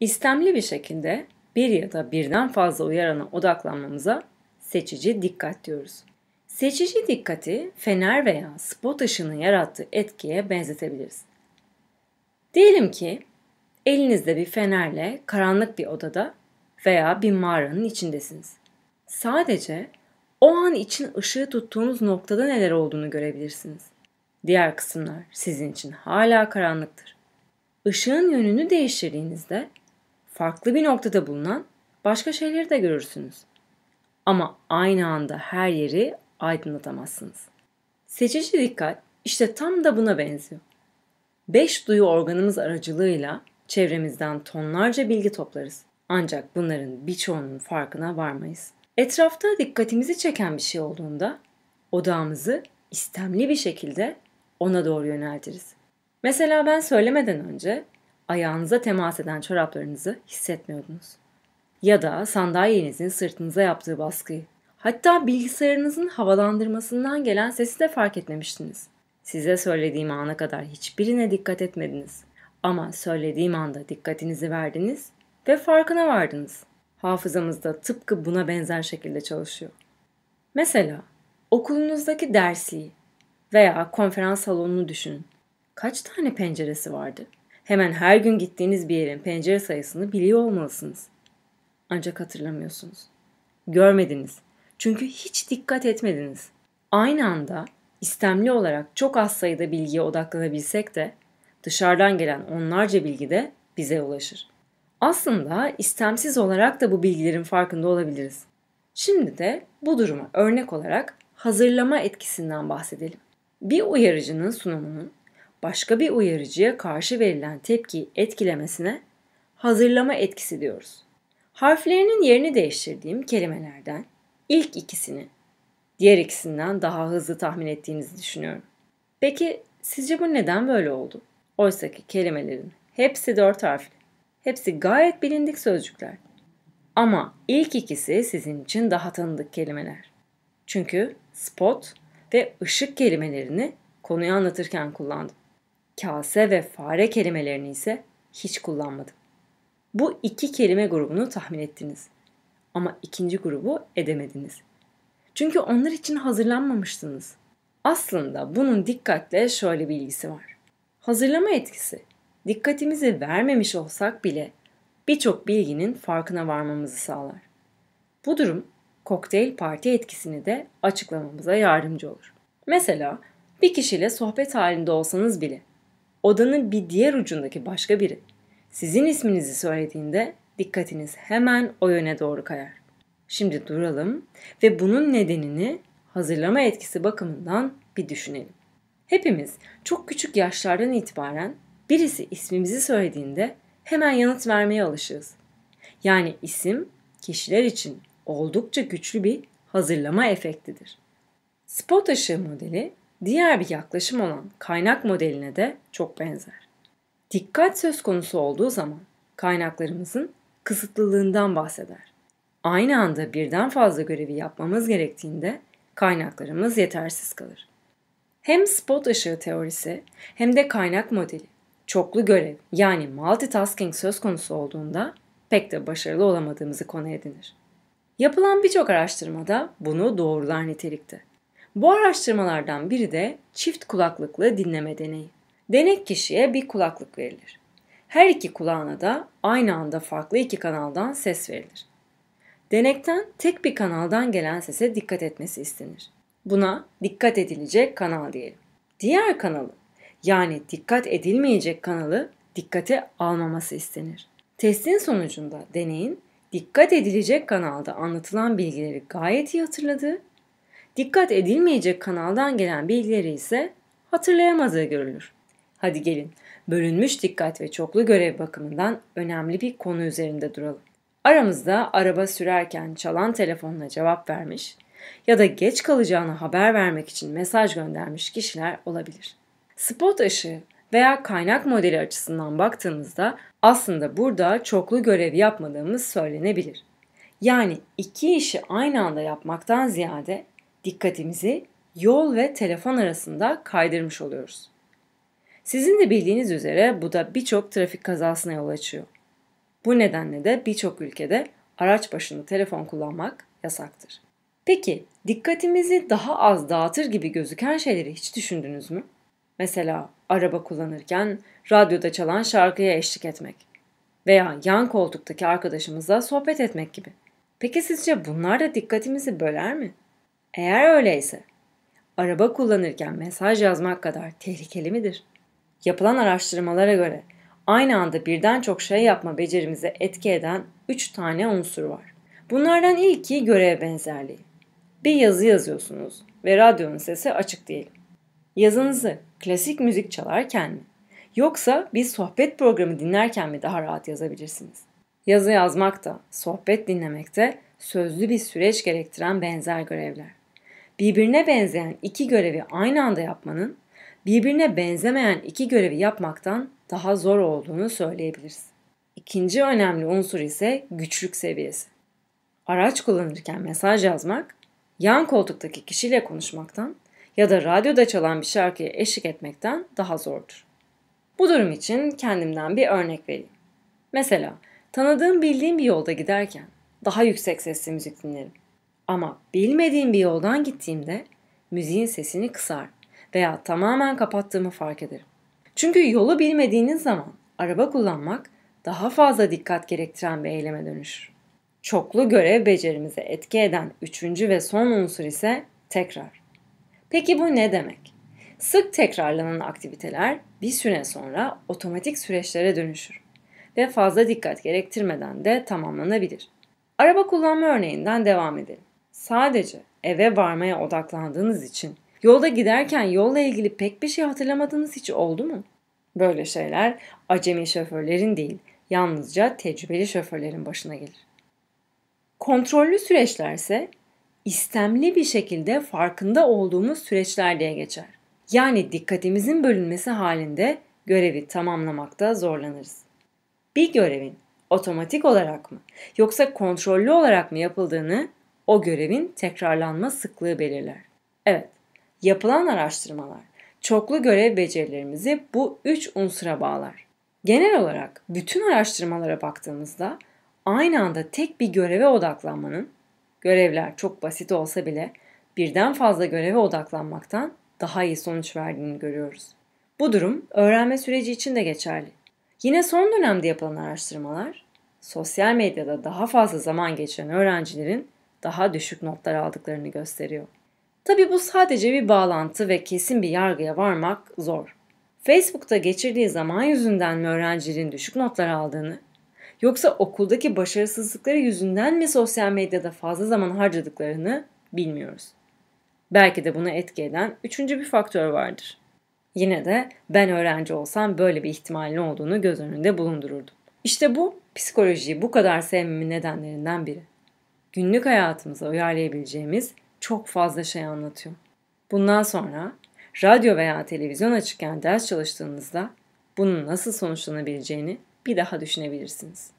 İstemli bir şekilde bir ya da birden fazla uyarana odaklanmamıza seçici dikkat diyoruz. Seçici dikkati fener veya spot ışığının yarattığı etkiye benzetebiliriz. Diyelim ki elinizde bir fenerle karanlık bir odada veya bir mağaranın içindesiniz. Sadece o an için ışığı tuttuğunuz noktada neler olduğunu görebilirsiniz. Diğer kısımlar sizin için hala karanlıktır. Işığın yönünü değiştirdiğinizde farklı bir noktada bulunan başka şeyleri de görürsünüz. Ama aynı anda her yeri aydınlatamazsınız. Seçici dikkat işte tam da buna benziyor. Beş duyu organımız aracılığıyla çevremizden tonlarca bilgi toplarız. Ancak bunların birçoğunun farkına varmayız. Etrafta dikkatimizi çeken bir şey olduğunda odağımızı istemli bir şekilde ona doğru yöneltiriz. Mesela ben söylemeden önce ayağınıza temas eden çoraplarınızı hissetmiyordunuz. Ya da sandalyenizin sırtınıza yaptığı baskıyı. Hatta bilgisayarınızın havalandırmasından gelen sesi de fark etmemiştiniz. Size söylediğim ana kadar hiçbirine dikkat etmediniz. Ama söylediğim anda dikkatinizi verdiniz ve farkına vardınız. Hafızamızda tıpkı buna benzer şekilde çalışıyor. Mesela okulunuzdaki dersi veya konferans salonunu düşünün. Kaç tane penceresi vardı? Hemen her gün gittiğiniz bir yerin pencere sayısını biliyor olmalısınız. Ancak hatırlamıyorsunuz. Görmediniz. Çünkü hiç dikkat etmediniz. Aynı anda istemli olarak çok az sayıda bilgiye odaklanabilsek de dışarıdan gelen onlarca bilgi de bize ulaşır. Aslında istemsiz olarak da bu bilgilerin farkında olabiliriz. Şimdi de bu duruma örnek olarak hazırlama etkisinden bahsedelim. Bir uyarıcının sunumunun başka bir uyarıcıya karşı verilen tepkiyi etkilemesine hazırlama etkisi diyoruz. Harflerinin yerini değiştirdiğim kelimelerden ilk ikisini diğer ikisinden daha hızlı tahmin ettiğinizi düşünüyorum. Peki sizce bu neden böyle oldu? Oysaki kelimelerin hepsi dört harfli. Hepsi gayet bilindik sözcükler. Ama ilk ikisi sizin için daha tanıdık kelimeler. Çünkü spot ve ışık kelimelerini konuyu anlatırken kullandım. Kase ve fare kelimelerini ise hiç kullanmadım. Bu iki kelime grubunu tahmin ettiniz. Ama ikinci grubu edemediniz. Çünkü onlar için hazırlanmamıştınız. Aslında bunun dikkatle şöyle bir ilgisi var. Hazırlama etkisi dikkatimizi vermemiş olsak bile birçok bilginin farkına varmamızı sağlar. Bu durum kokteyl parti etkisini de açıklamamıza yardımcı olur. Mesela bir kişiyle sohbet halinde olsanız bile odanın bir diğer ucundaki başka biri sizin isminizi söylediğinde dikkatiniz hemen o yöne doğru kayar. Şimdi duralım ve bunun nedenini hazırlama etkisi bakımından bir düşünelim. Hepimiz çok küçük yaşlardan itibaren birisi ismimizi söylediğinde hemen yanıt vermeye alışığız. Yani isim kişiler için oldukça güçlü bir hazırlama efektidir. Spot ışığı modeli diğer bir yaklaşım olan kaynak modeline de çok benzer. Dikkat söz konusu olduğu zaman kaynaklarımızın kısıtlılığından bahseder. Aynı anda birden fazla görevi yapmamız gerektiğinde kaynaklarımız yetersiz kalır. Hem spot ışığı teorisi hem de kaynak modeli çoklu görev yani multitasking söz konusu olduğunda pek de başarılı olamadığımızı konu edinir. Yapılan birçok araştırmada bunu doğrular nitelikte. Bu araştırmalardan biri de çift kulaklıklı dinleme deneyi. Denek kişiye bir kulaklık verilir. Her iki kulağına da aynı anda farklı iki kanaldan ses verilir. Denekten tek bir kanaldan gelen sese dikkat etmesi istenir. Buna dikkat edilecek kanal diyelim. Diğer kanalı yani dikkat edilmeyecek kanalı dikkate almaması istenir. Testin sonucunda deneyin dikkat edilecek kanalda anlatılan bilgileri gayet iyi hatırladığı, dikkat edilmeyecek kanaldan gelen bilgileri ise hatırlayamadığı görülür. Hadi gelin bölünmüş dikkat ve çoklu görev bakımından önemli bir konu üzerinde duralım. Aramızda araba sürerken çalan telefonla cevap vermiş ya da geç kalacağını haber vermek için mesaj göndermiş kişiler olabilir. Spot ışığı veya kaynak modeli açısından baktığımızda aslında burada çoklu görev yapmadığımız söylenebilir. Yani iki işi aynı anda yapmaktan ziyade dikkatimizi yol ve telefon arasında kaydırmış oluyoruz. Sizin de bildiğiniz üzere bu da birçok trafik kazasına yol açıyor. Bu nedenle de birçok ülkede araç başında telefon kullanmak yasaktır. Peki dikkatimizi daha az dağıtır gibi gözüken şeyleri hiç düşündünüz mü? Mesela araba kullanırken radyoda çalan şarkıya eşlik etmek veya yan koltuktaki arkadaşımızla sohbet etmek gibi. Peki sizce bunlar da dikkatimizi böler mi? Eğer öyleyse, araba kullanırken mesaj yazmak kadar tehlikeli midir? Yapılan araştırmalara göre aynı anda birden çok şey yapma becerimize etki eden 3 tane unsur var. Bunlardan ilki görev benzerliği. Bir yazı yazıyorsunuz ve radyonun sesi açık değil. Yazınızı klasik müzik çalarken mi yoksa bir sohbet programı dinlerken mi daha rahat yazabilirsiniz? Yazı yazmak da, sohbet dinlemek de sözlü bir süreç gerektiren benzer görevler. Birbirine benzeyen iki görevi aynı anda yapmanın birbirine benzemeyen iki görevi yapmaktan daha zor olduğunu söyleyebiliriz. İkinci önemli unsur ise güçlük seviyesi. Araç kullanırken mesaj yazmak, yan koltuktaki kişiyle konuşmaktan ya da radyoda çalan bir şarkıya eşlik etmekten daha zordur. Bu durum için kendimden bir örnek vereyim. Mesela tanıdığım bildiğim bir yolda giderken daha yüksek sesli müzik dinlerim. Ama bilmediğim bir yoldan gittiğimde müziğin sesini kısar veya tamamen kapattığımı fark ederim. Çünkü yolu bilmediğiniz zaman araba kullanmak daha fazla dikkat gerektiren bir eyleme dönüşür. Çoklu görev becerimize etki eden üçüncü ve son unsur ise tekrar. Peki bu ne demek? Sık tekrarlanan aktiviteler bir süre sonra otomatik süreçlere dönüşür ve fazla dikkat gerektirmeden de tamamlanabilir. Araba kullanma örneğinden devam edelim. Sadece eve varmaya odaklandığınız için yolda giderken yolla ilgili pek bir şey hatırlamadığınız hiç oldu mu? Böyle şeyler acemi şoförlerin değil, yalnızca tecrübeli şoförlerin başına gelir. Kontrollü süreçler ise istemli bir şekilde farkında olduğumuz süreçler diye geçer. Yani dikkatimizin bölünmesi halinde görevi tamamlamakta zorlanırız. Bir görevin otomatik olarak mı yoksa kontrollü olarak mı yapıldığını o görevin tekrarlanma sıklığı belirler. Evet, yapılan araştırmalar çoklu görev becerilerimizi bu üç unsura bağlar. Genel olarak bütün araştırmalara baktığımızda aynı anda tek bir göreve odaklanmanın, görevler çok basit olsa bile birden fazla göreve odaklanmaktan daha iyi sonuç verdiğini görüyoruz. Bu durum öğrenme süreci için de geçerli. Yine son dönemde yapılan araştırmalar, sosyal medyada daha fazla zaman geçiren öğrencilerin daha düşük notlar aldıklarını gösteriyor. Tabi bu sadece bir bağlantı ve kesin bir yargıya varmak zor. Facebook'ta geçirdiği zaman yüzünden mi öğrencilerin düşük notlar aldığını, yoksa okuldaki başarısızlıkları yüzünden mi sosyal medyada fazla zaman harcadıklarını bilmiyoruz. Belki de buna etki eden üçüncü bir faktör vardır. Yine de ben öğrenci olsam böyle bir ihtimalin olduğunu göz önünde bulundururdum. İşte bu psikolojiyi bu kadar sevmemin nedenlerinden biri. Günlük hayatımıza uyarlayabileceğimiz çok fazla şey anlatıyor. Bundan sonra radyo veya televizyon açıkken ders çalıştığınızda bunun nasıl sonuçlanabileceğini bir daha düşünebilirsiniz.